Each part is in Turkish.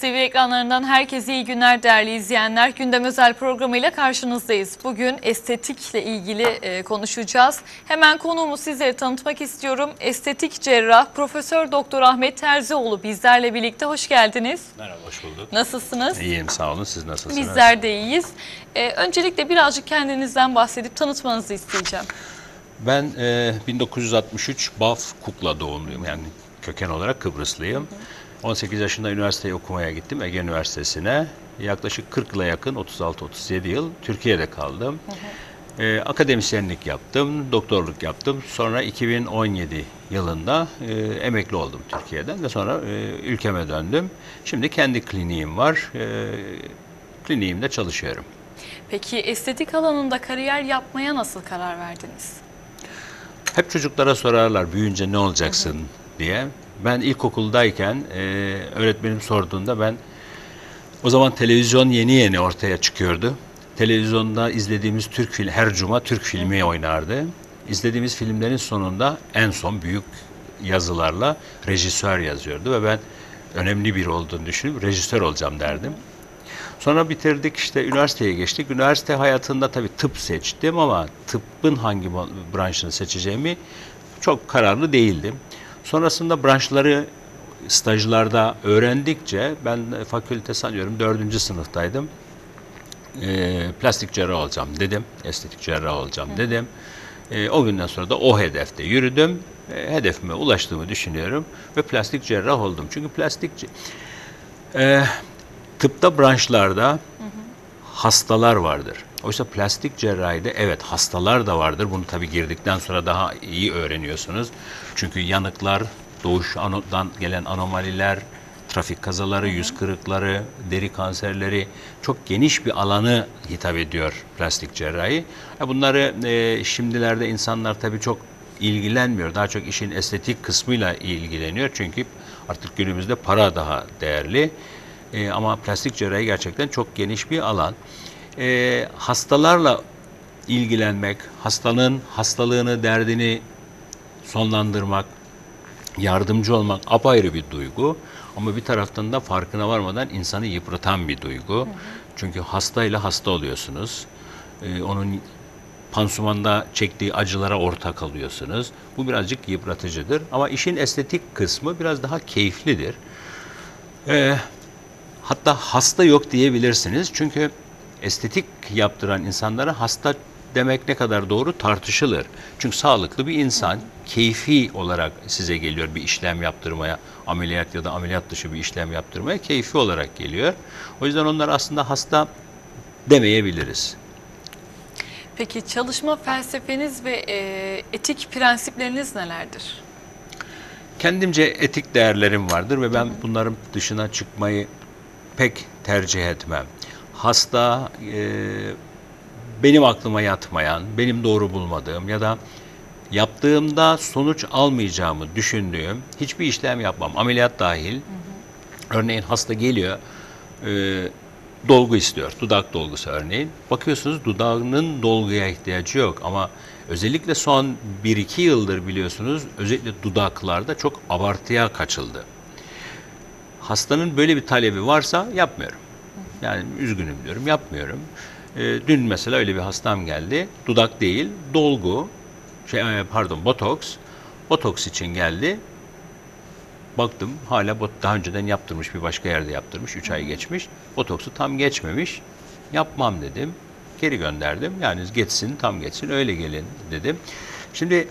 TV ekranlarından herkese iyi günler değerli izleyenler. Gündem özel programıyla karşınızdayız. Bugün estetikle ilgili e, konuşacağız. Hemen konuğumu sizlere tanıtmak istiyorum. Estetik cerrah Profesör Doktor Ahmet Terzioğlu bizlerle birlikte. Hoş geldiniz. Merhaba, hoş bulduk. Nasılsınız? İyiyim, sağ olun. Siz nasılsınız? Bizler de iyiyiz. E, öncelikle birazcık kendinizden bahsedip tanıtmanızı isteyeceğim. Ben e, 1963 Baf Kukla doğumluyum. Yani köken olarak Kıbrıslıyım. 18 yaşında üniversiteyi okumaya gittim Ege Üniversitesi'ne. Yaklaşık 40 yıla yakın 36-37 yıl Türkiye'de kaldım. E, akademisyenlik yaptım, doktorluk yaptım. Sonra 2017 yılında e, emekli oldum Türkiye'den ve sonra e, ülkeme döndüm. Şimdi kendi kliniğim var. E, kliniğimde çalışıyorum. Peki estetik alanında kariyer yapmaya nasıl karar verdiniz? Hep çocuklara sorarlar büyüyünce ne olacaksın diye. Ben ilkokuldayken e, öğretmenim sorduğunda ben o zaman televizyon yeni yeni ortaya çıkıyordu. Televizyonda izlediğimiz Türk film her cuma Türk filmi oynardı. İzlediğimiz filmlerin sonunda en son büyük yazılarla rejisör yazıyordu ve ben önemli biri olduğunu düşünüp rejisör olacağım derdim. Sonra bitirdik işte üniversiteye geçtik. Üniversite hayatında tabii tıp seçtim ama tıbbın hangi branşını seçeceğimi çok kararlı değildim. Sonrasında branşları stajlarda öğrendikçe ben fakülte sanıyorum dördüncü sınıftaydım. E, plastik cerrah olacağım dedim. Estetik cerrah olacağım dedim. E, o günden sonra da o hedefte yürüdüm. E, hedefime ulaştığımı düşünüyorum ve plastik cerrah oldum. Çünkü plastik e, tıpta branşlarda hastalar vardır. Oysa plastik cerrahide evet hastalar da vardır. Bunu tabii girdikten sonra daha iyi öğreniyorsunuz. Çünkü yanıklar, doğuştan gelen anomaliler, trafik kazaları, yüz kırıkları, deri kanserleri çok geniş bir alanı hitap ediyor plastik cerrahi. Bunları e, şimdilerde insanlar tabii çok ilgilenmiyor. Daha çok işin estetik kısmıyla ilgileniyor. Çünkü artık günümüzde para daha değerli. E, ama plastik cerrahi gerçekten çok geniş bir alan. E, hastalarla ilgilenmek, hastanın hastalığını, derdini sonlandırmak, yardımcı olmak apayrı bir duygu. Ama bir taraftan da farkına varmadan insanı yıpratan bir duygu. Hı hı. Çünkü hastayla hasta oluyorsunuz. E, onun pansumanda çektiği acılara ortak alıyorsunuz. Bu birazcık yıpratıcıdır. Ama işin estetik kısmı biraz daha keyiflidir. Ee, hatta hasta yok diyebilirsiniz. Çünkü estetik yaptıran insanlara hasta demek ne kadar doğru tartışılır. Çünkü sağlıklı bir insan keyfi olarak size geliyor bir işlem yaptırmaya, ameliyat ya da ameliyat dışı bir işlem yaptırmaya keyfi olarak geliyor. O yüzden onlar aslında hasta demeyebiliriz. Peki çalışma felsefeniz ve e, etik prensipleriniz nelerdir? Kendimce etik değerlerim vardır ve ben bunların dışına çıkmayı pek tercih etmem. Hasta e, benim aklıma yatmayan, benim doğru bulmadığım ya da yaptığımda sonuç almayacağımı düşündüğüm hiçbir işlem yapmam. Ameliyat dahil. Hı hı. Örneğin hasta geliyor, e, dolgu istiyor. Dudak dolgusu örneğin. Bakıyorsunuz dudağının dolguya ihtiyacı yok ama özellikle son 1-2 yıldır biliyorsunuz özellikle dudaklarda çok abartıya kaçıldı. Hastanın böyle bir talebi varsa yapmıyorum. Yani üzgünüm diyorum yapmıyorum. E, dün mesela öyle bir hastam geldi. Dudak değil, dolgu, şey pardon botoks. Botoks için geldi. Baktım hala bot daha önceden yaptırmış bir başka yerde yaptırmış. 3 ay geçmiş. Botoksu tam geçmemiş. Yapmam dedim. Geri gönderdim. Yani geçsin tam geçsin öyle gelin dedim. Şimdi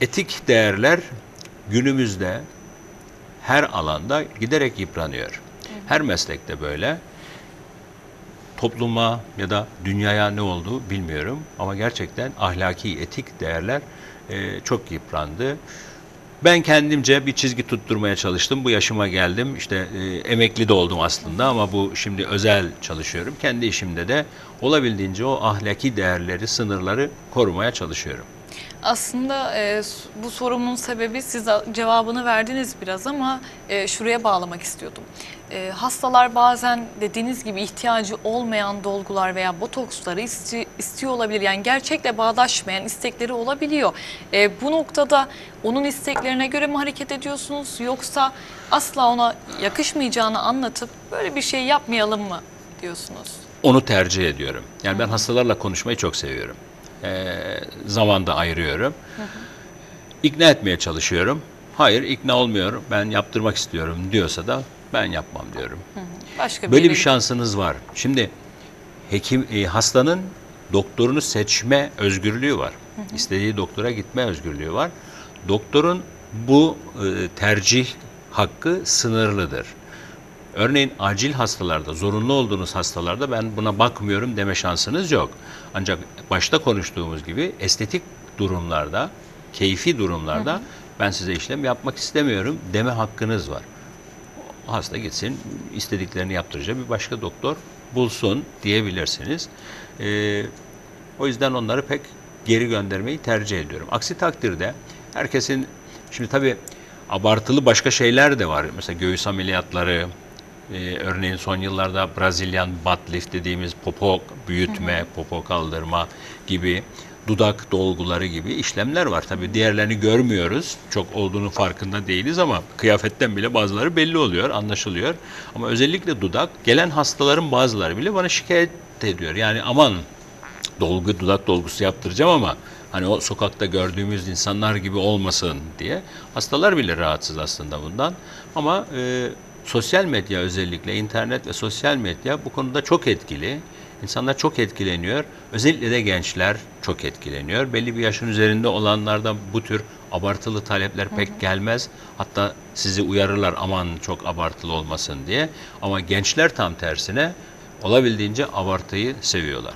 etik değerler günümüzde her alanda giderek yıpranıyor. Her meslekte böyle. Topluma ya da dünyaya ne olduğu bilmiyorum ama gerçekten ahlaki etik değerler e, çok yıprandı. Ben kendimce bir çizgi tutturmaya çalıştım. Bu yaşıma geldim. İşte e, emekli de oldum aslında ama bu şimdi özel çalışıyorum. Kendi işimde de olabildiğince o ahlaki değerleri, sınırları korumaya çalışıyorum. Aslında e, bu sorumun sebebi siz cevabını verdiniz biraz ama e, şuraya bağlamak istiyordum. E, hastalar bazen dediğiniz gibi ihtiyacı olmayan dolgular veya botoksları isti- istiyor olabilir. Yani gerçekle bağdaşmayan istekleri olabiliyor. E, bu noktada onun isteklerine göre mi hareket ediyorsunuz yoksa asla ona yakışmayacağını anlatıp böyle bir şey yapmayalım mı diyorsunuz? Onu tercih ediyorum. Yani ben hastalarla konuşmayı çok seviyorum. Ee, zaman da ayırıyorum. İkna etmeye çalışıyorum. Hayır ikna olmuyorum. Ben yaptırmak istiyorum diyorsa da ben yapmam diyorum. Başka Böyle bir şansınız var. Şimdi hekim e, hastanın doktorunu seçme özgürlüğü var. İstediği doktora gitme özgürlüğü var. Doktorun bu e, tercih hakkı sınırlıdır. Örneğin acil hastalarda, zorunlu olduğunuz hastalarda ben buna bakmıyorum deme şansınız yok. Ancak başta konuştuğumuz gibi estetik durumlarda, keyfi durumlarda ben size işlem yapmak istemiyorum deme hakkınız var hasta gitsin istediklerini yaptıracak bir başka doktor bulsun diyebilirsiniz. Ee, o yüzden onları pek geri göndermeyi tercih ediyorum. Aksi takdirde herkesin şimdi tabii abartılı başka şeyler de var. Mesela göğüs ameliyatları, e, örneğin son yıllarda Brazilian butt lift dediğimiz popo büyütme, popo kaldırma gibi dudak dolguları gibi işlemler var. Tabii diğerlerini görmüyoruz. Çok olduğunu farkında değiliz ama kıyafetten bile bazıları belli oluyor, anlaşılıyor. Ama özellikle dudak gelen hastaların bazıları bile bana şikayet ediyor. Yani aman dolgu dudak dolgusu yaptıracağım ama hani o sokakta gördüğümüz insanlar gibi olmasın diye hastalar bile rahatsız aslında bundan. Ama e, sosyal medya özellikle internet ve sosyal medya bu konuda çok etkili. İnsanlar çok etkileniyor. Özellikle de gençler çok etkileniyor. Belli bir yaşın üzerinde olanlarda bu tür abartılı talepler pek gelmez. Hatta sizi uyarırlar aman çok abartılı olmasın diye. Ama gençler tam tersine olabildiğince abartıyı seviyorlar.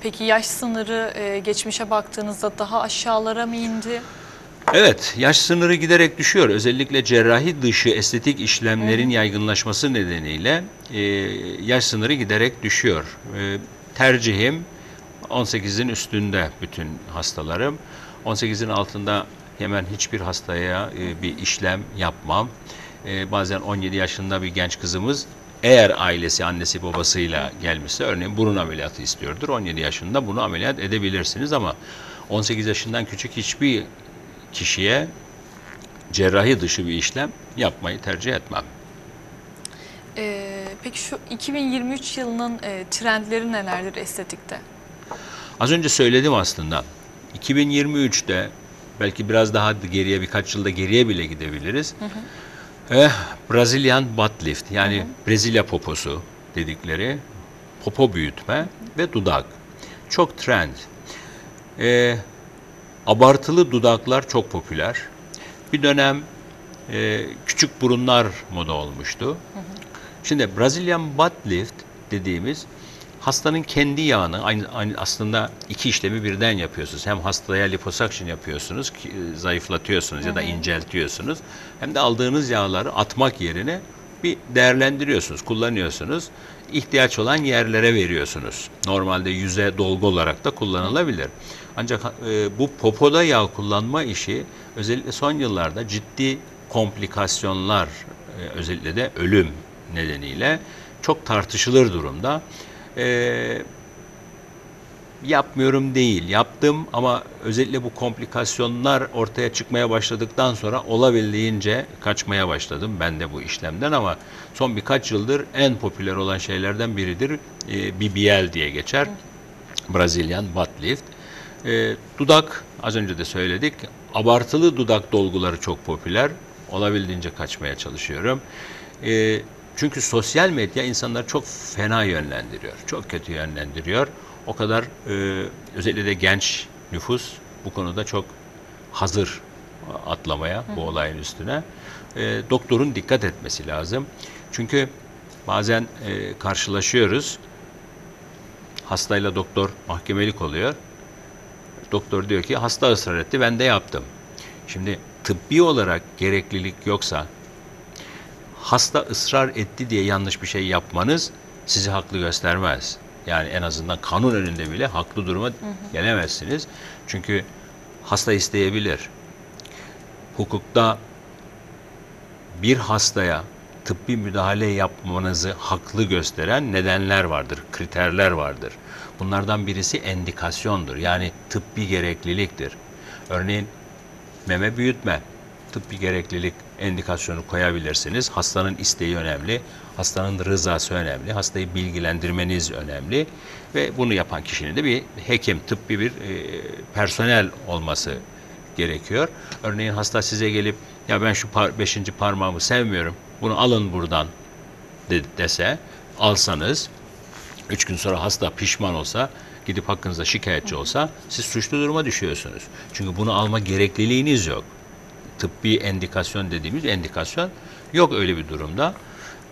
Peki yaş sınırı geçmişe baktığınızda daha aşağılara mı indi? Evet, yaş sınırı giderek düşüyor. Özellikle cerrahi dışı estetik işlemlerin yaygınlaşması nedeniyle e, yaş sınırı giderek düşüyor. E, tercihim 18'in üstünde bütün hastalarım. 18'in altında hemen hiçbir hastaya e, bir işlem yapmam. E, bazen 17 yaşında bir genç kızımız eğer ailesi annesi babasıyla gelmişse örneğin burun ameliyatı istiyordur. 17 yaşında bunu ameliyat edebilirsiniz ama 18 yaşından küçük hiçbir kişiye cerrahi dışı bir işlem yapmayı tercih etmem. E, peki şu 2023 yılının e, trendleri nelerdir estetikte? Az önce söyledim aslında. 2023'te belki biraz daha geriye birkaç yılda geriye bile gidebiliriz. Eh, Brazilian butt lift yani Brezilya poposu dedikleri popo büyütme ve dudak. Çok trend. Eh, abartılı dudaklar çok popüler. Bir dönem eh, küçük burunlar moda olmuştu. Şimdi Brazilian butt lift dediğimiz hastanın kendi yağını aynı, aynı aslında iki işlemi birden yapıyorsunuz. Hem hastaya liposuction yapıyorsunuz, ki, e, zayıflatıyorsunuz ya da inceltiyorsunuz. Hem de aldığınız yağları atmak yerine bir değerlendiriyorsunuz, kullanıyorsunuz. İhtiyaç olan yerlere veriyorsunuz. Normalde yüze dolgu olarak da kullanılabilir. Ancak e, bu popoda yağ kullanma işi özellikle son yıllarda ciddi komplikasyonlar, e, özellikle de ölüm nedeniyle çok tartışılır durumda. Ee, yapmıyorum değil, yaptım ama özellikle bu komplikasyonlar ortaya çıkmaya başladıktan sonra olabildiğince kaçmaya başladım ben de bu işlemden ama son birkaç yıldır en popüler olan şeylerden biridir e, BBL diye geçer. Brazilian butt lift. E, dudak az önce de söyledik. Abartılı dudak dolguları çok popüler. Olabildiğince kaçmaya çalışıyorum. E, çünkü sosyal medya insanları çok fena yönlendiriyor. Çok kötü yönlendiriyor. O kadar e, özellikle de genç nüfus bu konuda çok hazır atlamaya bu olayın üstüne. E, doktorun dikkat etmesi lazım. Çünkü bazen e, karşılaşıyoruz. Hastayla doktor mahkemelik oluyor. Doktor diyor ki hasta ısrar etti ben de yaptım. Şimdi tıbbi olarak gereklilik yoksa hasta ısrar etti diye yanlış bir şey yapmanız sizi haklı göstermez. Yani en azından kanun önünde bile haklı duruma gelemezsiniz. Çünkü hasta isteyebilir. Hukukta bir hastaya tıbbi müdahale yapmanızı haklı gösteren nedenler vardır, kriterler vardır. Bunlardan birisi endikasyondur. Yani tıbbi gerekliliktir. Örneğin meme büyütme, tıbbi gereklilik endikasyonu koyabilirsiniz. Hastanın isteği önemli, hastanın rızası önemli, hastayı bilgilendirmeniz önemli ve bunu yapan kişinin de bir hekim, tıbbi bir e, personel olması gerekiyor. Örneğin hasta size gelip ya ben şu par beşinci parmağımı sevmiyorum, bunu alın buradan de- dese, alsanız, üç gün sonra hasta pişman olsa, gidip hakkınızda şikayetçi olsa siz suçlu duruma düşüyorsunuz. Çünkü bunu alma gerekliliğiniz yok. Tıbbi endikasyon dediğimiz endikasyon yok öyle bir durumda.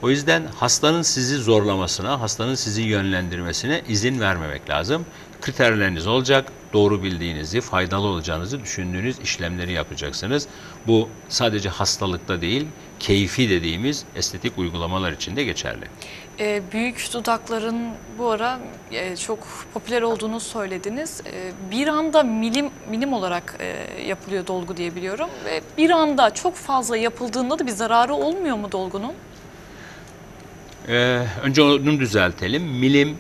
O yüzden hastanın sizi zorlamasına, hastanın sizi yönlendirmesine izin vermemek lazım. Kriterleriniz olacak, doğru bildiğinizi, faydalı olacağınızı düşündüğünüz işlemleri yapacaksınız. Bu sadece hastalıkta değil, keyfi dediğimiz estetik uygulamalar için de geçerli. Ee, büyük dudakların bu ara e, çok popüler olduğunu söylediniz. Ee, bir anda milim milim olarak e, yapılıyor dolgu diye biliyorum. Ve bir anda çok fazla yapıldığında da bir zararı olmuyor mu dolgunun? Ee, önce onu düzeltelim. Milim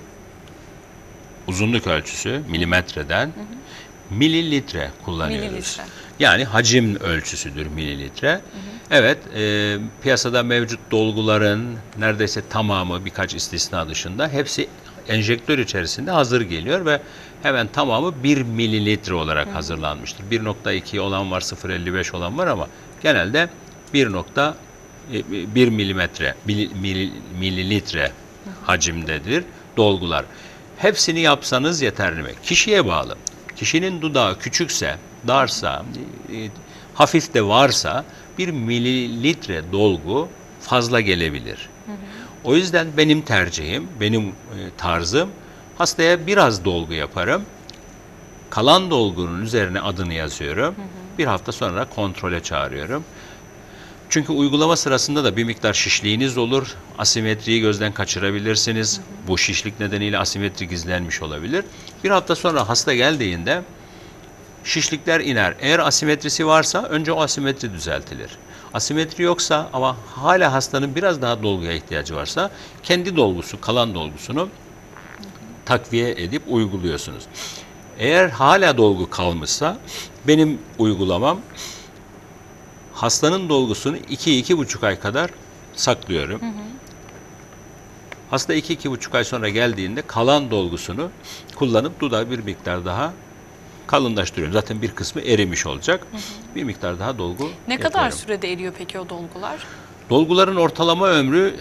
uzunluk ölçüsü milimetreden mililitre kullanıyoruz. Mililitre. Yani hacim ölçüsüdür mililitre. Evet, e, piyasada mevcut dolguların neredeyse tamamı birkaç istisna dışında hepsi enjektör içerisinde hazır geliyor ve hemen tamamı 1 mililitre olarak hazırlanmıştır. 1.2 olan var, 0.55 olan var ama genelde 1.1 1 milimetre, mili- mili- mililitre hacimdedir dolgular. Hepsini yapsanız yeterli mi? Kişiye bağlı. Kişinin dudağı küçükse, darsa, e, hafif de varsa bir mililitre dolgu fazla gelebilir. O yüzden benim tercihim, benim e, tarzım hastaya biraz dolgu yaparım. Kalan dolgunun üzerine adını yazıyorum. Bir hafta sonra kontrole çağırıyorum. Çünkü uygulama sırasında da bir miktar şişliğiniz olur. Asimetriyi gözden kaçırabilirsiniz. Bu şişlik nedeniyle asimetri gizlenmiş olabilir. Bir hafta sonra hasta geldiğinde şişlikler iner. Eğer asimetrisi varsa önce o asimetri düzeltilir. Asimetri yoksa ama hala hastanın biraz daha dolguya ihtiyacı varsa kendi dolgusu, kalan dolgusunu takviye edip uyguluyorsunuz. Eğer hala dolgu kalmışsa benim uygulamam hastanın dolgusunu 2-2,5 ay kadar saklıyorum. Hasta 2-2,5 ay sonra geldiğinde kalan dolgusunu kullanıp dudağı bir miktar daha kalınlaştırıyorum. Zaten bir kısmı erimiş olacak. Bir miktar daha dolgu Ne kadar yapıyorum. sürede eriyor peki o dolgular? Dolguların ortalama ömrü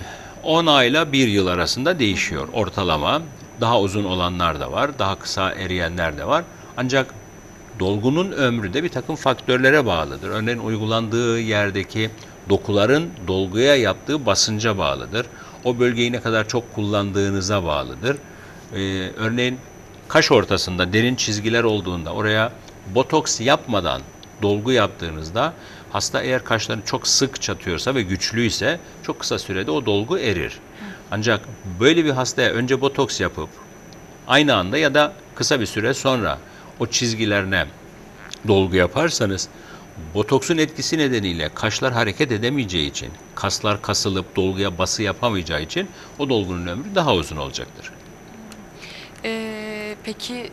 10 ayla 1 yıl arasında değişiyor ortalama. Daha uzun olanlar da var, daha kısa eriyenler de var. Ancak dolgunun ömrü de bir takım faktörlere bağlıdır. Örneğin uygulandığı yerdeki dokuların dolguya yaptığı basınca bağlıdır. O bölgeyi ne kadar çok kullandığınıza bağlıdır. Ee, örneğin kaş ortasında derin çizgiler olduğunda oraya botoks yapmadan dolgu yaptığınızda hasta eğer kaşlarını çok sık çatıyorsa ve güçlüyse çok kısa sürede o dolgu erir. Ancak böyle bir hastaya önce botoks yapıp aynı anda ya da kısa bir süre sonra o çizgilerine dolgu yaparsanız botoksun etkisi nedeniyle kaşlar hareket edemeyeceği için, kaslar kasılıp dolguya bası yapamayacağı için o dolgunun ömrü daha uzun olacaktır. Ee, peki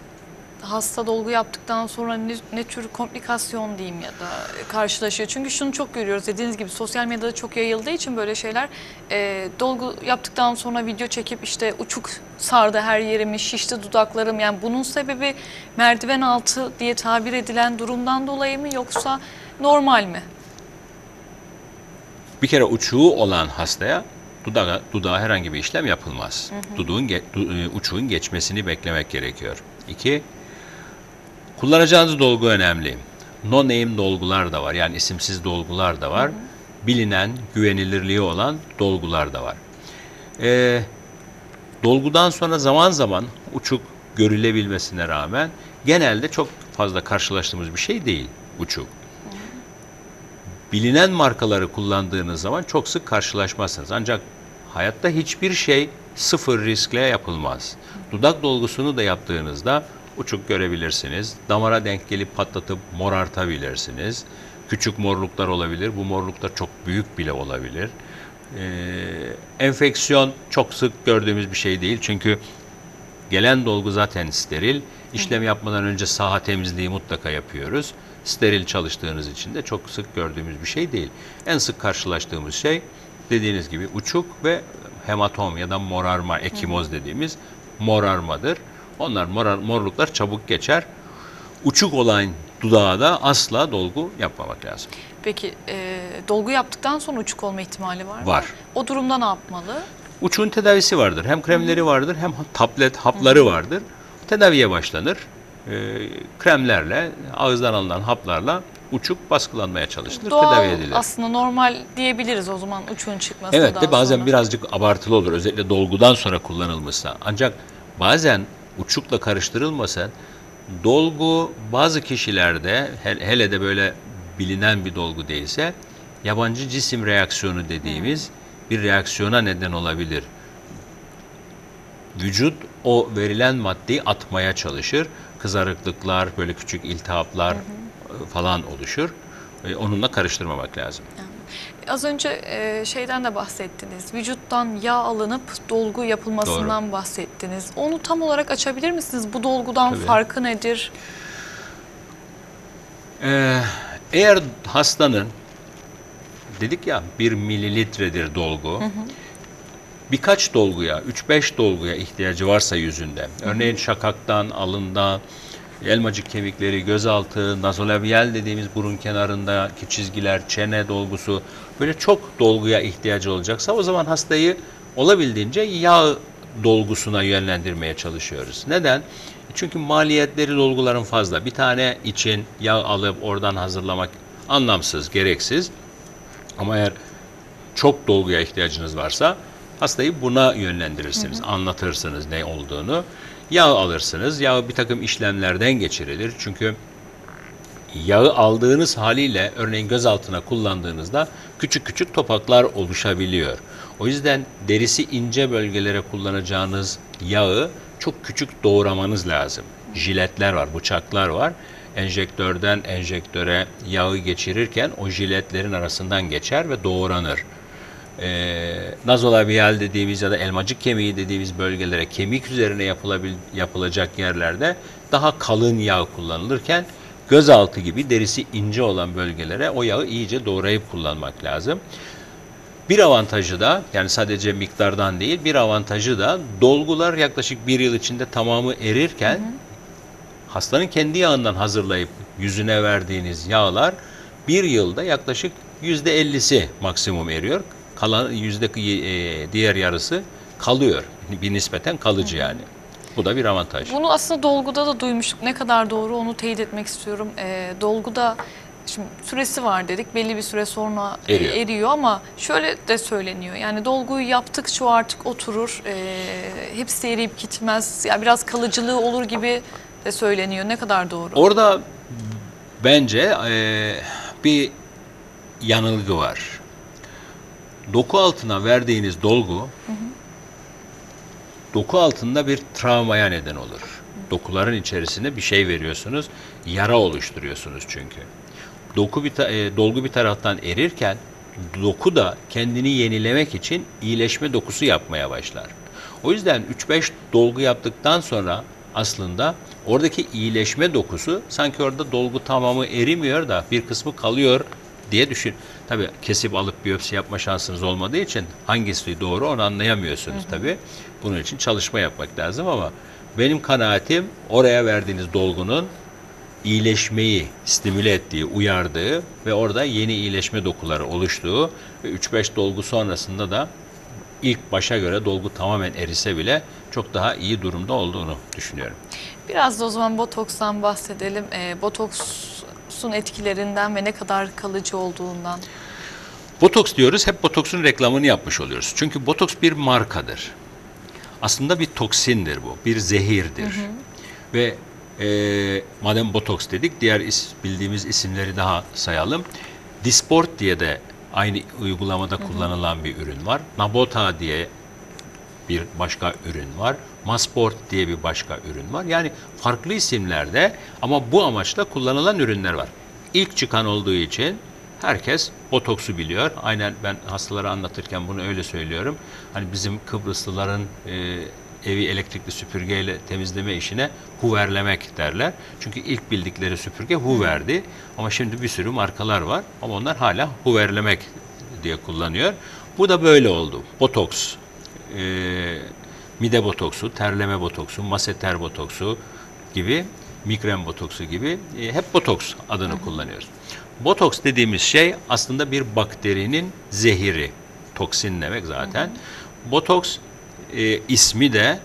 hasta dolgu yaptıktan sonra ne, ne tür komplikasyon diyeyim ya da karşılaşıyor? Çünkü şunu çok görüyoruz dediğiniz gibi sosyal medyada çok yayıldığı için böyle şeyler e, dolgu yaptıktan sonra video çekip işte uçuk sardı her yerimi, şişti dudaklarım. Yani bunun sebebi merdiven altı diye tabir edilen durumdan dolayı mı yoksa normal mi? Bir kere uçuğu olan hastaya dudağa, dudağa herhangi bir işlem yapılmaz. Duduğun, ge- du- e, uçuğun geçmesini beklemek gerekiyor. İki, kullanacağınız dolgu önemli. No name dolgular da var. Yani isimsiz dolgular da var. Bilinen, güvenilirliği olan dolgular da var. Ee, dolgudan sonra zaman zaman uçuk görülebilmesine rağmen genelde çok fazla karşılaştığımız bir şey değil uçuk bilinen markaları kullandığınız zaman çok sık karşılaşmazsınız. Ancak hayatta hiçbir şey sıfır riskle yapılmaz. Dudak dolgusunu da yaptığınızda uçuk görebilirsiniz. Damara denk gelip patlatıp morartabilirsiniz. Küçük morluklar olabilir. Bu morluklar çok büyük bile olabilir. Ee, enfeksiyon çok sık gördüğümüz bir şey değil. Çünkü gelen dolgu zaten steril. İşlem yapmadan önce saha temizliği mutlaka yapıyoruz. Steril çalıştığınız için de çok sık gördüğümüz bir şey değil. En sık karşılaştığımız şey dediğiniz gibi uçuk ve hematom ya da morarma, ekimoz dediğimiz morarmadır. Onlar morar, morluklar çabuk geçer. Uçuk olan dudağa da asla dolgu yapmamak lazım. Peki e, dolgu yaptıktan sonra uçuk olma ihtimali var mı? Var. O durumda ne yapmalı? Uçuğun tedavisi vardır. Hem kremleri vardır hem tablet hapları vardır. Tedaviye başlanır. Ee, kremlerle, ağızdan alınan haplarla uçuk baskılanmaya çalışılır, tedavi Doğal edilir. aslında normal diyebiliriz o zaman uçuğun çıkması Evet de bazen sonra. birazcık abartılı olur. Özellikle dolgudan sonra kullanılmışsa. Ancak bazen uçukla karıştırılmasa dolgu bazı kişilerde he- hele de böyle bilinen bir dolgu değilse yabancı cisim reaksiyonu dediğimiz bir reaksiyona neden olabilir. Vücut o verilen maddeyi atmaya çalışır. Kızarıklıklar, böyle küçük iltihaplar falan oluşur. E, Onunla karıştırmamak lazım. Az önce e, şeyden de bahsettiniz. Vücuttan yağ alınıp dolgu yapılmasından bahsettiniz. Onu tam olarak açabilir misiniz? Bu dolgudan Tabii. farkı nedir? Ee, eğer hastanın dedik ya bir mililitredir dolgu. Birkaç dolguya, 3-5 dolguya ihtiyacı varsa yüzünde. Örneğin şakaktan, alından, elmacık kemikleri, gözaltı, nazolabial dediğimiz burun kenarındaki çizgiler, çene dolgusu böyle çok dolguya ihtiyacı olacaksa o zaman hastayı olabildiğince yağ dolgusuna yönlendirmeye çalışıyoruz. Neden? Çünkü maliyetleri dolguların fazla. Bir tane için yağ alıp oradan hazırlamak anlamsız, gereksiz. Ama eğer çok dolguya ihtiyacınız varsa hastayı buna yönlendirirsiniz. Anlatırsınız ne olduğunu. Yağ alırsınız. Yağ bir takım işlemlerden geçirilir. Çünkü yağı aldığınız haliyle örneğin gözaltına kullandığınızda küçük küçük topaklar oluşabiliyor. O yüzden derisi ince bölgelere kullanacağınız yağı çok küçük doğramanız lazım. Jiletler var, bıçaklar var. Enjektörden enjektöre yağı geçirirken o jiletlerin arasından geçer ve doğranır e, nazolabiyal dediğimiz ya da elmacık kemiği dediğimiz bölgelere kemik üzerine yapılabil, yapılacak yerlerde daha kalın yağ kullanılırken gözaltı gibi derisi ince olan bölgelere o yağı iyice doğrayıp kullanmak lazım. Bir avantajı da yani sadece miktardan değil bir avantajı da dolgular yaklaşık bir yıl içinde tamamı erirken hastanın kendi yağından hazırlayıp yüzüne verdiğiniz yağlar bir yılda yaklaşık yüzde ellisi maksimum eriyor. Kalan yüzde e, diğer yarısı kalıyor. Bir nispeten kalıcı yani. Bu da bir avantaj. Bunu aslında dolguda da duymuştuk. Ne kadar doğru onu teyit etmek istiyorum. E, dolguda şimdi süresi var dedik. Belli bir süre sonra e, Eriyor. eriyor ama şöyle de söyleniyor. Yani dolguyu yaptıkça o artık oturur. E, hepsi eriyip gitmez. Ya biraz kalıcılığı olur gibi de söyleniyor. Ne kadar doğru? Orada bence e, bir yanılgı var. Doku altına verdiğiniz dolgu doku altında bir travmaya neden olur. Dokuların içerisine bir şey veriyorsunuz, yara oluşturuyorsunuz çünkü. Doku bir e, dolgu bir taraftan erirken doku da kendini yenilemek için iyileşme dokusu yapmaya başlar. O yüzden 3-5 dolgu yaptıktan sonra aslında oradaki iyileşme dokusu sanki orada dolgu tamamı erimiyor da bir kısmı kalıyor diye düşün. Tabii kesip alıp biyopsi yapma şansınız olmadığı için hangisi doğru onu anlayamıyorsunuz tabii. Bunun için çalışma yapmak lazım ama benim kanaatim oraya verdiğiniz dolgunun iyileşmeyi stimüle ettiği, uyardığı ve orada yeni iyileşme dokuları oluştuğu ve 3-5 dolgu sonrasında da ilk başa göre dolgu tamamen erise bile çok daha iyi durumda olduğunu düşünüyorum. Biraz da o zaman botokstan bahsedelim. E, botoksun etkilerinden ve ne kadar kalıcı olduğundan. Botoks diyoruz, hep botoksun reklamını yapmış oluyoruz. Çünkü botoks bir markadır. Aslında bir toksindir bu, bir zehirdir. Ve e, madem botoks dedik, diğer is, bildiğimiz isimleri daha sayalım. Disport diye de aynı uygulamada kullanılan bir ürün var. Nabota diye bir başka ürün var. Masport diye bir başka ürün var. Yani farklı isimlerde ama bu amaçla kullanılan ürünler var. İlk çıkan olduğu için herkes botoksu biliyor. Aynen ben hastalara anlatırken bunu öyle söylüyorum. Hani bizim Kıbrıslıların e, evi elektrikli süpürgeyle temizleme işine huverlemek derler. Çünkü ilk bildikleri süpürge huverdi. Ama şimdi bir sürü markalar var. Ama onlar hala huverlemek diye kullanıyor. Bu da böyle oldu. Botoks, e, mide botoksu, terleme botoksu, maseter botoksu gibi, migrem botoksu gibi e, hep botoks adını kullanıyoruz. Botoks dediğimiz şey aslında bir bakterinin zehiri. Toksin demek zaten. Botoks e, ismi de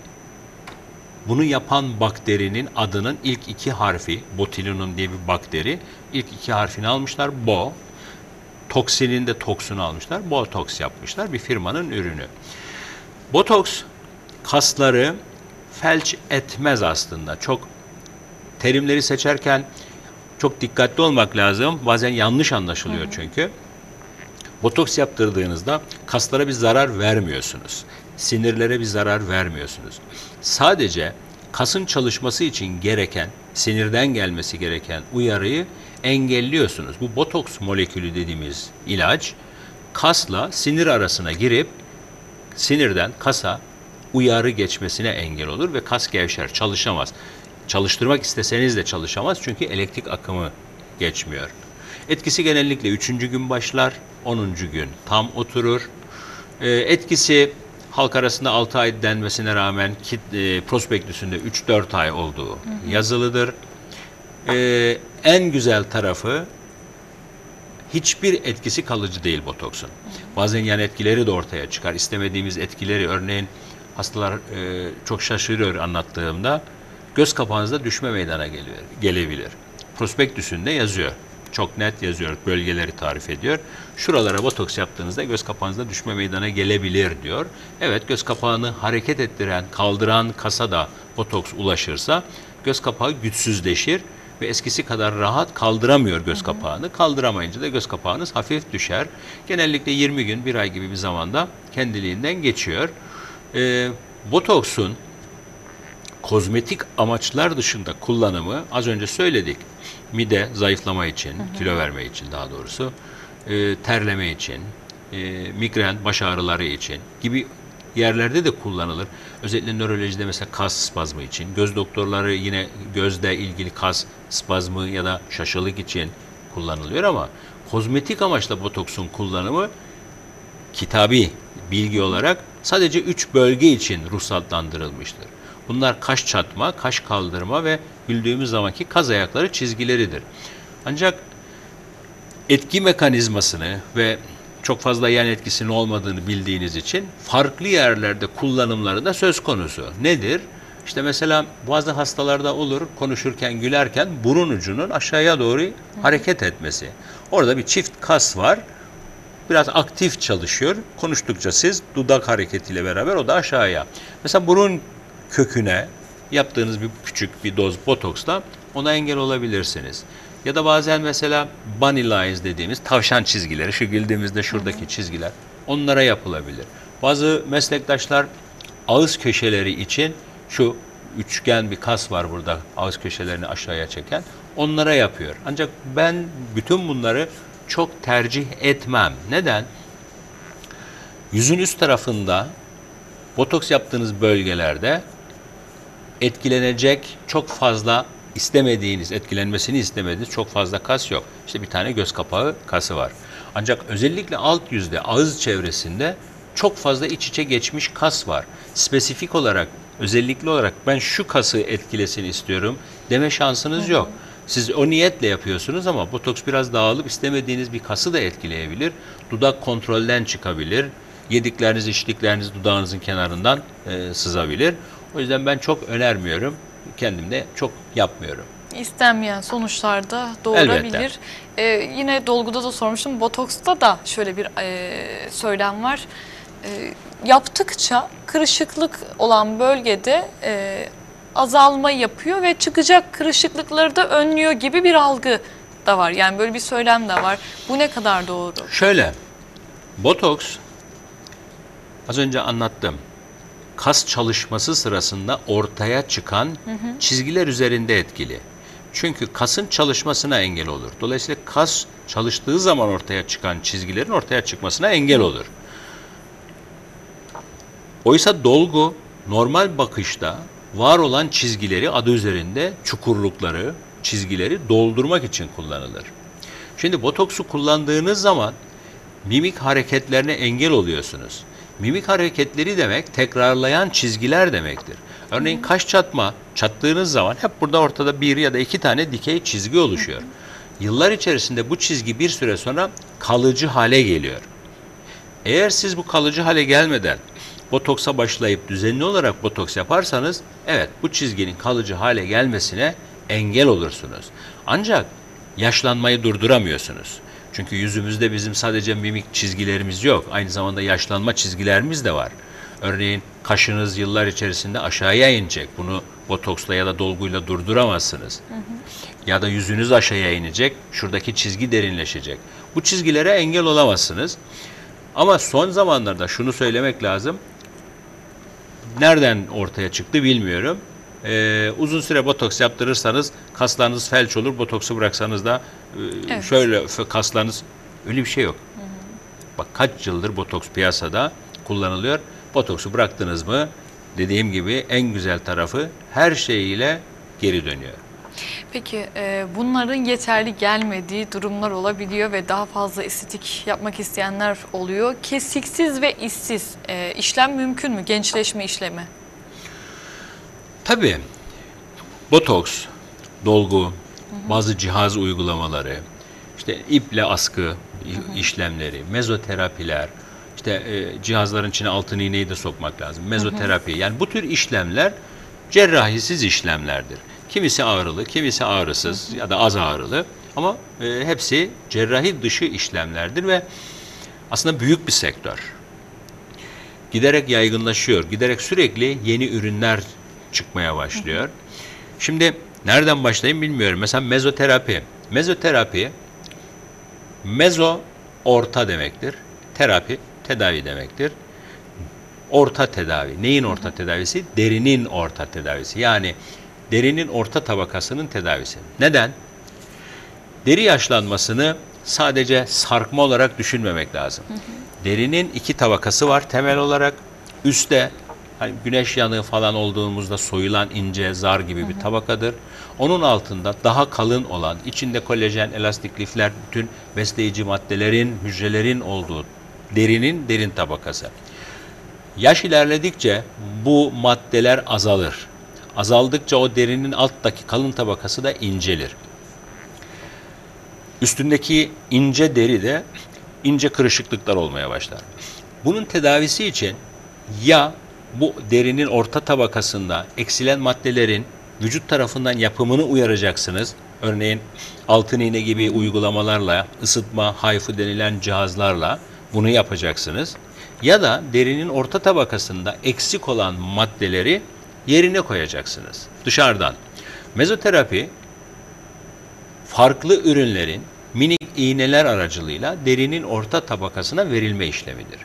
bunu yapan bakterinin adının ilk iki harfi, botulinum diye bir bakteri, ilk iki harfini almışlar, bo. Toksinin de toksunu almışlar, botoks yapmışlar, bir firmanın ürünü. Botoks kasları felç etmez aslında. Çok terimleri seçerken çok dikkatli olmak lazım. Bazen yanlış anlaşılıyor çünkü. Botoks yaptırdığınızda kaslara bir zarar vermiyorsunuz. Sinirlere bir zarar vermiyorsunuz. Sadece kasın çalışması için gereken, sinirden gelmesi gereken uyarıyı engelliyorsunuz. Bu botoks molekülü dediğimiz ilaç kasla sinir arasına girip sinirden kasa uyarı geçmesine engel olur ve kas gevşer, çalışamaz. Çalıştırmak isteseniz de çalışamaz çünkü elektrik akımı geçmiyor. Etkisi genellikle 3. gün başlar, 10. gün tam oturur. Ee, etkisi halk arasında 6 ay denmesine rağmen kit, e, prospektüsünde 3-4 ay olduğu yazılıdır. Ee, en güzel tarafı hiçbir etkisi kalıcı değil botoksun. Bazen yan etkileri de ortaya çıkar. İstemediğimiz etkileri örneğin hastalar e, çok şaşırıyor anlattığımda göz kapağınızda düşme meydana geliyor, gelebilir. Prospektüsünde yazıyor. Çok net yazıyor. Bölgeleri tarif ediyor. Şuralara botoks yaptığınızda göz kapağınızda düşme meydana gelebilir diyor. Evet göz kapağını hareket ettiren, kaldıran kasa da botoks ulaşırsa göz kapağı güçsüzleşir ve eskisi kadar rahat kaldıramıyor göz kapağını. Kaldıramayınca da göz kapağınız hafif düşer. Genellikle 20 gün, bir ay gibi bir zamanda kendiliğinden geçiyor. Ee, botoksun kozmetik amaçlar dışında kullanımı az önce söyledik. Mide zayıflama için, kilo verme için daha doğrusu, e, terleme için, e, migren, baş ağrıları için gibi yerlerde de kullanılır. Özellikle nörolojide mesela kas spazmı için, göz doktorları yine gözle ilgili kas spazmı ya da şaşılık için kullanılıyor ama kozmetik amaçla botoksun kullanımı kitabi bilgi olarak sadece üç bölge için ruhsatlandırılmıştır. Bunlar kaş çatma, kaş kaldırma ve güldüğümüz zamanki kaz ayakları çizgileridir. Ancak etki mekanizmasını ve çok fazla yan etkisinin olmadığını bildiğiniz için farklı yerlerde kullanımları da söz konusu. Nedir? İşte mesela bazı hastalarda olur konuşurken gülerken burun ucunun aşağıya doğru hareket etmesi. Orada bir çift kas var biraz aktif çalışıyor. Konuştukça siz dudak hareketiyle beraber o da aşağıya. Mesela burun köküne yaptığınız bir küçük bir doz botoksla ona engel olabilirsiniz. Ya da bazen mesela bunny lines dediğimiz tavşan çizgileri, şu güldüğümüzde şuradaki çizgiler onlara yapılabilir. Bazı meslektaşlar ağız köşeleri için şu üçgen bir kas var burada ağız köşelerini aşağıya çeken onlara yapıyor. Ancak ben bütün bunları çok tercih etmem. Neden? Yüzün üst tarafında botoks yaptığınız bölgelerde etkilenecek çok fazla istemediğiniz, etkilenmesini istemediğiniz çok fazla kas yok. İşte bir tane göz kapağı kası var. Ancak özellikle alt yüzde, ağız çevresinde çok fazla iç içe geçmiş kas var. Spesifik olarak, özellikli olarak ben şu kası etkilesin istiyorum deme şansınız yok. Siz o niyetle yapıyorsunuz ama botoks biraz dağılıp istemediğiniz bir kası da etkileyebilir. Dudak kontrolden çıkabilir. Yedikleriniz, içtikleriniz dudağınızın kenarından e, sızabilir. O yüzden ben çok önermiyorum. Kendim de çok yapmıyorum. İstenmeyen sonuçlar da doğurabilir. Ee, yine dolguda da sormuştum. Botoksta da şöyle bir e, söylem var. E, yaptıkça kırışıklık olan bölgede e, azalma yapıyor ve çıkacak kırışıklıkları da önlüyor gibi bir algı da var. Yani böyle bir söylem de var. Bu ne kadar doğru? Şöyle, botoks az önce anlattım. kas çalışması sırasında ortaya çıkan çizgiler üzerinde etkili. Çünkü kasın çalışmasına engel olur. Dolayısıyla kas çalıştığı zaman ortaya çıkan çizgilerin ortaya çıkmasına engel olur. Oysa dolgu normal bakışta var olan çizgileri adı üzerinde çukurlukları, çizgileri doldurmak için kullanılır. Şimdi botoksu kullandığınız zaman mimik hareketlerine engel oluyorsunuz. Mimik hareketleri demek tekrarlayan çizgiler demektir. Örneğin kaş çatma, çattığınız zaman hep burada ortada bir ya da iki tane dikey çizgi oluşuyor. Yıllar içerisinde bu çizgi bir süre sonra kalıcı hale geliyor. Eğer siz bu kalıcı hale gelmeden botoksa başlayıp düzenli olarak botoks yaparsanız evet bu çizginin kalıcı hale gelmesine engel olursunuz. Ancak yaşlanmayı durduramıyorsunuz. Çünkü yüzümüzde bizim sadece mimik çizgilerimiz yok. Aynı zamanda yaşlanma çizgilerimiz de var. Örneğin kaşınız yıllar içerisinde aşağıya inecek. Bunu botoksla ya da dolguyla durduramazsınız. Ya da yüzünüz aşağıya inecek. Şuradaki çizgi derinleşecek. Bu çizgilere engel olamazsınız. Ama son zamanlarda şunu söylemek lazım. Nereden ortaya çıktı bilmiyorum. Ee, uzun süre botoks yaptırırsanız kaslarınız felç olur. Botoksu bıraksanız da e, Evet. şöyle kaslarınız öyle bir şey yok. Bak kaç yıldır botoks piyasada kullanılıyor. Botoksu bıraktınız mı dediğim gibi en güzel tarafı her şeyiyle geri dönüyor. Peki e, bunların yeterli gelmediği durumlar olabiliyor ve daha fazla estetik yapmak isteyenler oluyor. Kesiksiz ve işsiz e, işlem mümkün mü? Gençleşme işlemi. Tabii botoks, dolgu, bazı cihaz uygulamaları, işte iple askı i- işlemleri, mezoterapiler, işte e, cihazların içine altın iğneyi de sokmak lazım. Mezoterapi yani bu tür işlemler cerrahisiz işlemlerdir. Kimisi ağrılı, kimisi ağrısız ya da az ağrılı ama e, hepsi cerrahi dışı işlemlerdir ve aslında büyük bir sektör giderek yaygınlaşıyor. Giderek sürekli yeni ürünler çıkmaya başlıyor. Şimdi nereden başlayayım bilmiyorum. Mesela mezoterapi. Mezoterapi mezo orta demektir. Terapi tedavi demektir. Orta tedavi. Neyin orta tedavisi? Derinin orta tedavisi. Yani derinin orta tabakasının tedavisi. Neden? Deri yaşlanmasını sadece sarkma olarak düşünmemek lazım. Derinin iki tabakası var temel olarak. Üstte hani güneş yanığı falan olduğumuzda soyulan ince zar gibi bir tabakadır. Onun altında daha kalın olan, içinde kolajen, elastik lifler, bütün besleyici maddelerin, hücrelerin olduğu derinin derin tabakası. Yaş ilerledikçe bu maddeler azalır. Azaldıkça o derinin alttaki kalın tabakası da incelir. Üstündeki ince deri de ince kırışıklıklar olmaya başlar. Bunun tedavisi için ya bu derinin orta tabakasında eksilen maddelerin vücut tarafından yapımını uyaracaksınız. Örneğin altın iğne gibi uygulamalarla, ısıtma, hayfı denilen cihazlarla bunu yapacaksınız. Ya da derinin orta tabakasında eksik olan maddeleri yerine koyacaksınız dışarıdan. Mezoterapi farklı ürünlerin minik iğneler aracılığıyla derinin orta tabakasına verilme işlemidir.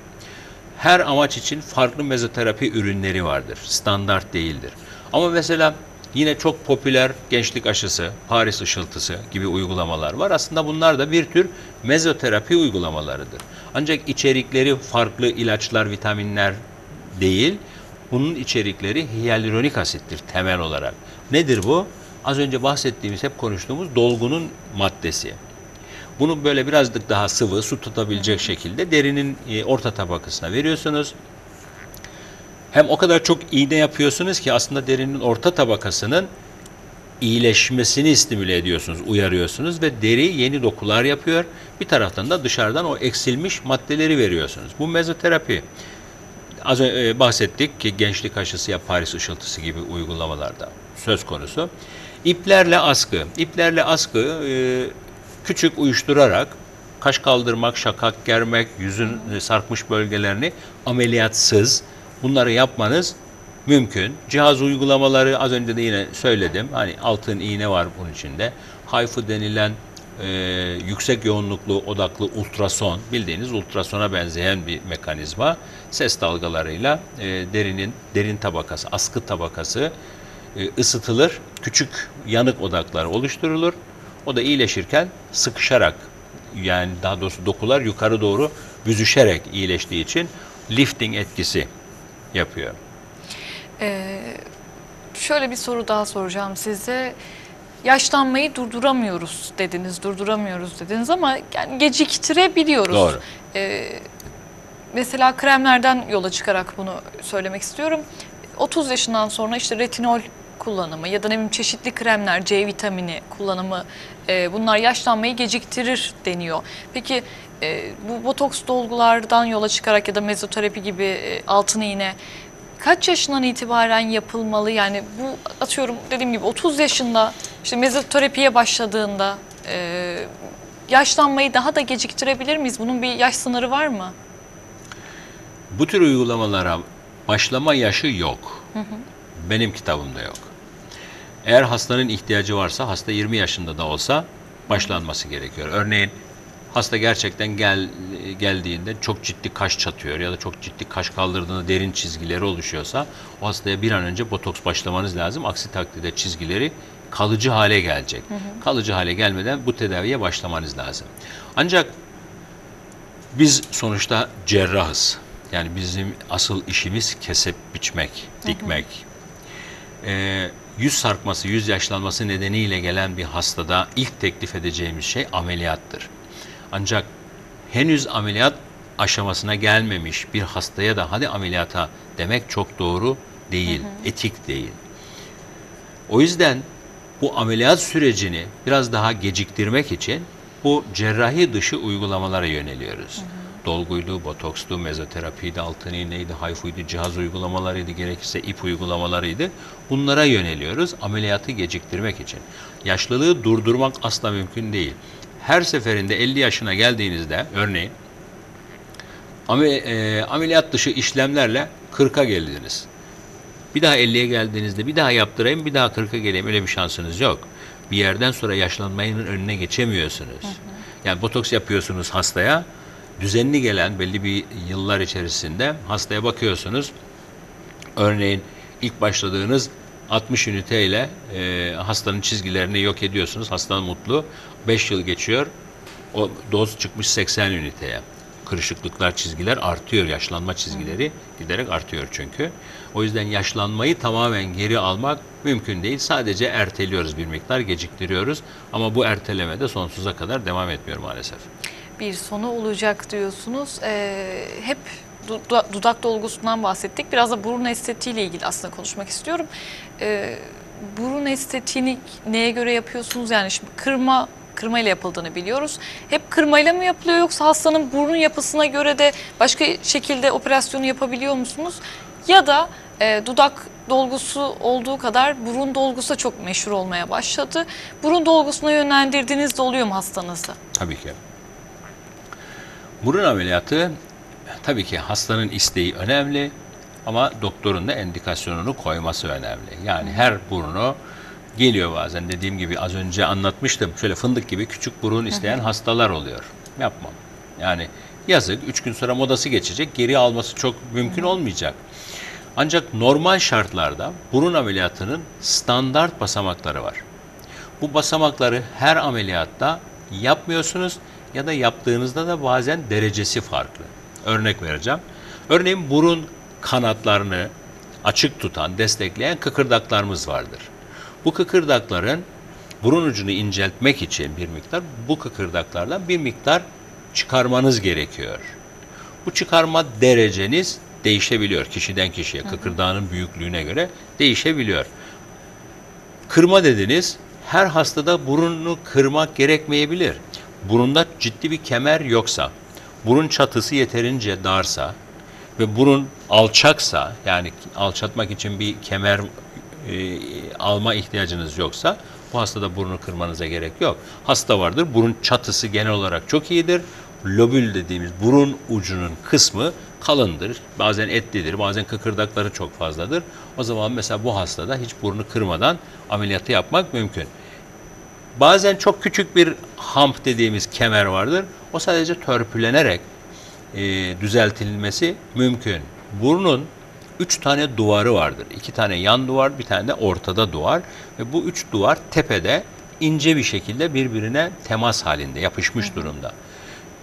Her amaç için farklı mezoterapi ürünleri vardır. Standart değildir. Ama mesela yine çok popüler gençlik aşısı, Paris ışıltısı gibi uygulamalar var. Aslında bunlar da bir tür mezoterapi uygulamalarıdır. Ancak içerikleri farklı ilaçlar, vitaminler değil. Bunun içerikleri hyaluronik asittir temel olarak. Nedir bu? Az önce bahsettiğimiz, hep konuştuğumuz dolgunun maddesi. Bunu böyle birazcık daha sıvı, su tutabilecek şekilde derinin e, orta tabakasına veriyorsunuz. Hem o kadar çok iğne yapıyorsunuz ki aslında derinin orta tabakasının iyileşmesini stimüle ediyorsunuz, uyarıyorsunuz ve deri yeni dokular yapıyor. Bir taraftan da dışarıdan o eksilmiş maddeleri veriyorsunuz. Bu mezoterapi. Az önce bahsettik ki gençlik aşısı ya Paris ışıltısı gibi uygulamalarda söz konusu. İplerle askı. İplerle askı e, küçük uyuşturarak kaş kaldırmak, şakak germek, yüzün e, sarkmış bölgelerini ameliyatsız bunları yapmanız mümkün. Cihaz uygulamaları az önce de yine söyledim. Hani altın iğne var bunun içinde. HIFU denilen e, yüksek yoğunluklu odaklı ultrason bildiğiniz ultrasona benzeyen bir mekanizma ses dalgalarıyla e, derinin derin tabakası, askı tabakası e, ısıtılır. Küçük yanık odaklar oluşturulur. O da iyileşirken sıkışarak yani daha doğrusu dokular yukarı doğru büzüşerek iyileştiği için lifting etkisi yapıyor. Ee, şöyle bir soru daha soracağım size. Yaşlanmayı durduramıyoruz dediniz, durduramıyoruz dediniz ama yani geciktirebiliyoruz. Doğru. Ee, mesela kremlerden yola çıkarak bunu söylemek istiyorum. 30 yaşından sonra işte retinol kullanımı ya da ne bileyim çeşitli kremler, C vitamini kullanımı e, bunlar yaşlanmayı geciktirir deniyor. Peki e, bu botoks dolgulardan yola çıkarak ya da mezoterapi gibi e, altın iğne kaç yaşından itibaren yapılmalı? Yani bu atıyorum dediğim gibi 30 yaşında işte mezoterapiye başladığında e, yaşlanmayı daha da geciktirebilir miyiz? Bunun bir yaş sınırı var mı? Bu tür uygulamalara başlama yaşı yok. Benim kitabımda yok. Eğer hastanın ihtiyacı varsa hasta 20 yaşında da olsa başlanması gerekiyor. Örneğin hasta gerçekten gel geldiğinde çok ciddi kaş çatıyor ya da çok ciddi kaş kaldırdığında derin çizgileri oluşuyorsa o hastaya bir an önce botoks başlamanız lazım. Aksi takdirde çizgileri kalıcı hale gelecek. Kalıcı hale gelmeden bu tedaviye başlamanız lazım. Ancak biz sonuçta cerrahız. Yani bizim asıl işimiz kesip biçmek, dikmek. Ee, yüz sarkması, yüz yaşlanması nedeniyle gelen bir hastada ilk teklif edeceğimiz şey ameliyattır. Ancak henüz ameliyat aşamasına gelmemiş bir hastaya da hadi ameliyata demek çok doğru değil, etik değil. O yüzden bu ameliyat sürecini biraz daha geciktirmek için bu cerrahi dışı uygulamalara yöneliyoruz. Dolguydu, botokstu, mezoterapiydi, altın iğneydi, hayfuydu, cihaz uygulamalarıydı, gerekirse ip uygulamalarıydı. Bunlara yöneliyoruz ameliyatı geciktirmek için. Yaşlılığı durdurmak asla mümkün değil. Her seferinde 50 yaşına geldiğinizde örneğin e, ameliyat dışı işlemlerle 40'a geldiniz. Bir daha 50'ye geldiğinizde bir daha yaptırayım, bir daha 40'a geleyim. Öyle bir şansınız yok. Bir yerden sonra yaşlanmanın önüne geçemiyorsunuz. Yani botoks yapıyorsunuz hastaya. Düzenli gelen belli bir yıllar içerisinde hastaya bakıyorsunuz. Örneğin ilk başladığınız 60 üniteyle e, hastanın çizgilerini yok ediyorsunuz. Hasta mutlu. 5 yıl geçiyor. O doz çıkmış 80 üniteye. Kırışıklıklar, çizgiler artıyor. Yaşlanma çizgileri giderek artıyor çünkü. O yüzden yaşlanmayı tamamen geri almak mümkün değil. Sadece erteliyoruz bir miktar, geciktiriyoruz. Ama bu erteleme de sonsuza kadar devam etmiyor maalesef. Bir sonu olacak diyorsunuz. Ee, hep du- dudak dolgusundan bahsettik. Biraz da burun estetiğiyle ilgili aslında konuşmak istiyorum. Ee, burun estetiğini neye göre yapıyorsunuz? Yani şimdi kırma kırmayla yapıldığını biliyoruz. Hep kırmayla mı yapılıyor yoksa hastanın burun yapısına göre de başka şekilde operasyonu yapabiliyor musunuz? Ya da e, dudak dolgusu olduğu kadar burun dolgusu da çok meşhur olmaya başladı. Burun dolgusuna yönlendirdiğiniz de oluyor mu hastanızı? Tabii ki. Burun ameliyatı tabii ki hastanın isteği önemli ama doktorun da endikasyonunu koyması önemli. Yani her burnu geliyor bazen dediğim gibi az önce anlatmıştım. Şöyle fındık gibi küçük burun isteyen hastalar oluyor. Yapmam. Yani yazık 3 gün sonra modası geçecek geri alması çok mümkün olmayacak. Ancak normal şartlarda burun ameliyatının standart basamakları var. Bu basamakları her ameliyatta yapmıyorsunuz ya da yaptığınızda da bazen derecesi farklı. Örnek vereceğim. Örneğin burun kanatlarını açık tutan, destekleyen kıkırdaklarımız vardır. Bu kıkırdakların burun ucunu inceltmek için bir miktar bu kıkırdaklardan bir miktar çıkarmanız gerekiyor. Bu çıkarma dereceniz değişebiliyor kişiden kişiye. Kıkırdağının büyüklüğüne göre değişebiliyor. Kırma dediniz. Her hastada burunu kırmak gerekmeyebilir. Burunda ciddi bir kemer yoksa, burun çatısı yeterince darsa ve burun alçaksa, yani alçaltmak için bir kemer e, alma ihtiyacınız yoksa, bu hastada burnu kırmanıza gerek yok. Hasta vardır, burun çatısı genel olarak çok iyidir. Lobül dediğimiz burun ucunun kısmı kalındır. Bazen etlidir, bazen kıkırdakları çok fazladır. O zaman mesela bu hastada hiç burnu kırmadan ameliyatı yapmak mümkün. Bazen çok küçük bir hump dediğimiz kemer vardır. O sadece törpülenerek e, düzeltilmesi mümkün. Burnun üç tane duvarı vardır. İki tane yan duvar, bir tane de ortada duvar. Ve bu üç duvar tepede ince bir şekilde birbirine temas halinde, yapışmış durumda.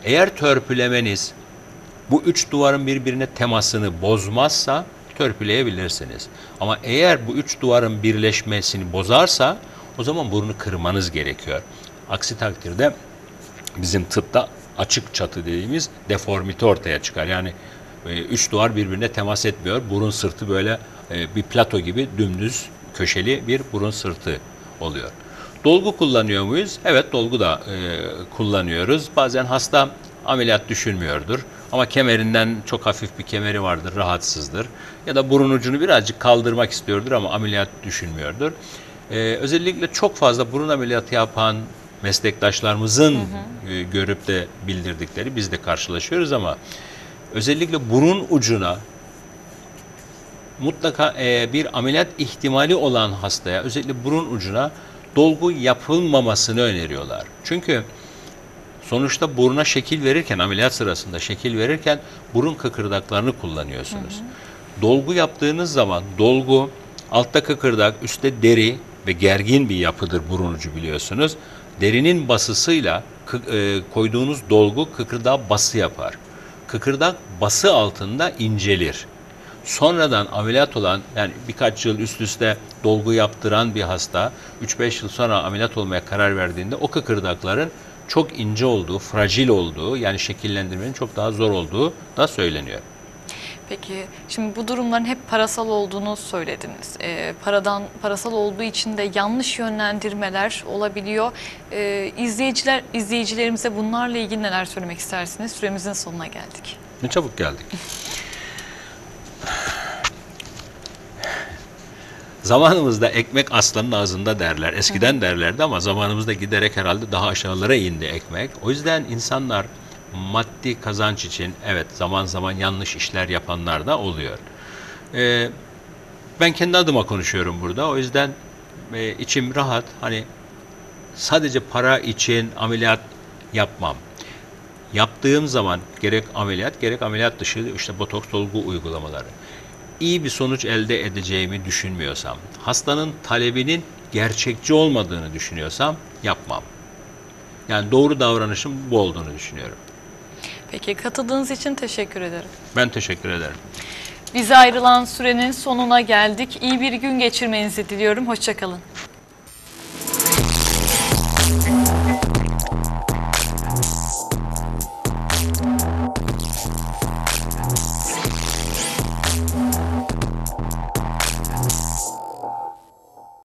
Eğer törpülemeniz bu üç duvarın birbirine temasını bozmazsa törpüleyebilirsiniz. Ama eğer bu üç duvarın birleşmesini bozarsa o zaman burnu kırmanız gerekiyor. Aksi takdirde bizim tıpta açık çatı dediğimiz deformite ortaya çıkar. Yani e, üç duvar birbirine temas etmiyor. Burun sırtı böyle e, bir plato gibi dümdüz köşeli bir burun sırtı oluyor. Dolgu kullanıyor muyuz? Evet dolgu da e, kullanıyoruz. Bazen hasta ameliyat düşünmüyordur. Ama kemerinden çok hafif bir kemeri vardır, rahatsızdır. Ya da burun ucunu birazcık kaldırmak istiyordur ama ameliyat düşünmüyordur. Ee, özellikle çok fazla burun ameliyatı yapan meslektaşlarımızın e, görüp de bildirdikleri biz de karşılaşıyoruz ama özellikle burun ucuna mutlaka e, bir ameliyat ihtimali olan hastaya özellikle burun ucuna dolgu yapılmamasını öneriyorlar. Çünkü sonuçta buruna şekil verirken ameliyat sırasında şekil verirken burun kıkırdaklarını kullanıyorsunuz. Dolgu yaptığınız zaman dolgu altta kıkırdak, üstte deri ve gergin bir yapıdır burun ucu biliyorsunuz. Derinin basısıyla e, koyduğunuz dolgu kıkırdağa bası yapar. Kıkırdak bası altında incelir. Sonradan ameliyat olan yani birkaç yıl üst üste dolgu yaptıran bir hasta 3-5 yıl sonra ameliyat olmaya karar verdiğinde o kıkırdakların çok ince olduğu, fragil olduğu yani şekillendirmenin çok daha zor olduğu da söyleniyor. Peki şimdi bu durumların hep parasal olduğunu söylediniz. Ee, paradan parasal olduğu için de yanlış yönlendirmeler olabiliyor. Ee, izleyiciler izleyicilerimize bunlarla ilgili neler söylemek istersiniz? Süremizin sonuna geldik. Ne çabuk geldik. Zamanımızda ekmek aslanın ağzında derler. Eskiden derlerdi ama zamanımızda giderek herhalde daha aşağılara indi ekmek. O yüzden insanlar maddi kazanç için evet zaman zaman yanlış işler yapanlar da oluyor. Ee, ben kendi adıma konuşuyorum burada. O yüzden e, içim rahat. Hani sadece para için ameliyat yapmam. Yaptığım zaman gerek ameliyat gerek ameliyat dışı işte botoks dolgu uygulamaları iyi bir sonuç elde edeceğimi düşünmüyorsam, hastanın talebinin gerçekçi olmadığını düşünüyorsam yapmam. Yani doğru davranışım bu olduğunu düşünüyorum. Peki katıldığınız için teşekkür ederim. Ben teşekkür ederim. Bize ayrılan sürenin sonuna geldik. İyi bir gün geçirmenizi diliyorum. Hoşçakalın.